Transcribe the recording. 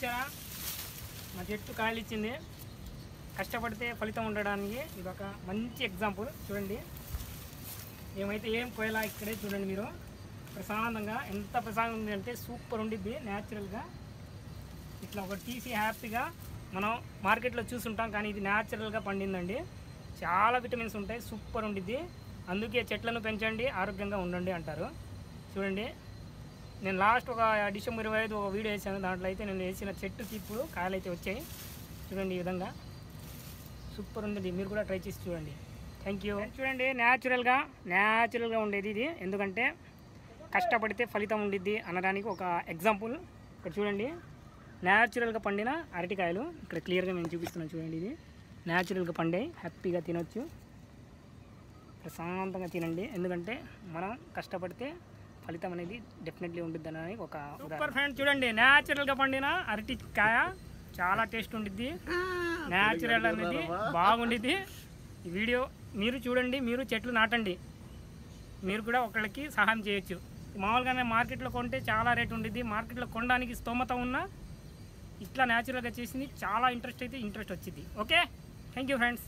చూసారా మా చెట్టు కాయలు ఇచ్చింది కష్టపడితే ఫలితం ఉండడానికి ఇది ఒక మంచి ఎగ్జాంపుల్ చూడండి. ఏమైతే ఏం కోయలా ఇక్కడే చూడండి మీరు. ప్రశాంతంగా ఎంత ప్రశాంతంగా ఉంది అంటే సూపర్ ఉండిద్ది న్యాచురల్గా ఇట్లా ఒక తీసి హ్యాపీగా మనం మార్కెట్లో చూసుంటాం కానీ ఇది న్యాచురల్గా పండిందండి. చాలా విటమిన్స్ ఉంటాయి సూపర్ ఉండిద్ది. అందుకే చెట్లను పెంచండి ఆరోగ్యంగా ఉండండి అంటారు. చూడండి. నేను లాస్ట్ ఒక డిసెంబర్ ఇరవై ఐదు ఒక వీడియో వేసాను దాంట్లో అయితే నేను వేసిన చెట్టుకి ఇప్పుడు కాయలు అయితే వచ్చాయి. చూడండి ఈ విధంగా. సూపర్ ఉంది మీరు కూడా ట్రై చేసి చూడండి. థ్యాంక్ యూ చూడండి న్యాచురల్గా న్యాచురల్గా ఉండేది ఇది. ఎందుకంటే కష్టపడితే ఫలితం ఉండిద్ది అనడానికి ఒక ఎగ్జాంపుల్ ఇక్కడ చూడండి న్యాచురల్గా పండిన అరటికాయలు. ఇక్కడ క్లియర్గా నేను చూపిస్తున్నాను చూడండి ఇది. న్యాచురల్గా పండే హ్యాపీగా తినొచ్చు. ప్రశాంతంగా తినండి. ఎందుకంటే మనం కష్టపడితే ఫలితం అనేది డెఫినెట్లీ ఉంటుంది అని ఒక సూపర్ ఫ్రెండ్ చూడండి న్యాచురల్గా పండిన అరటికాయ చాలా టేస్ట్ ఉండిద్ది. న్యాచురల్ అనేది బాగుండిద్ది. ఈ వీడియో మీరు చూడండి మీరు చెట్లు నాటండి. మీరు కూడా ఒకళ్ళకి సహాయం చేయొచ్చు. మామూలుగానే మార్కెట్లో కొంటే చాలా రేట్ ఉండిద్ది. మార్కెట్లో కొనడానికి స్తోమత ఉన్నా ఇట్లా న్యాచురల్గా చేసింది చాలా ఇంట్రెస్ట్ అయితే ఇంట్రెస్ట్ వచ్చింది. ఓకే? Thank you friends